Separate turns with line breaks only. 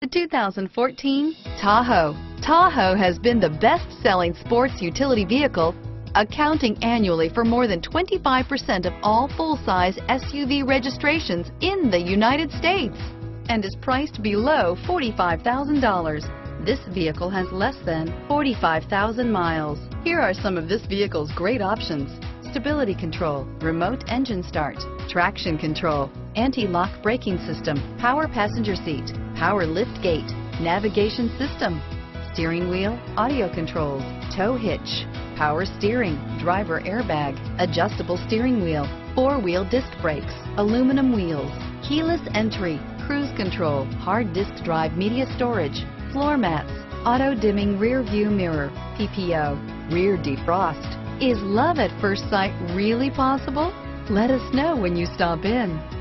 The 2014 Tahoe. Tahoe has been the best-selling sports utility vehicle, accounting annually for more than 25% of all full-size SUV registrations in the United States and is priced below $45,000. This vehicle has less than 45,000 miles. Here are some of this vehicle's great options. Stability control, remote engine start, traction control, anti-lock braking system, power passenger seat, power lift gate, navigation system, steering wheel, audio controls, tow hitch, power steering, driver airbag, adjustable steering wheel, four-wheel disc brakes, aluminum wheels, keyless entry, cruise control, hard disk drive media storage, floor mats, auto dimming rear view mirror, PPO, rear defrost. Is love at first sight really possible? Let us know when you stop in.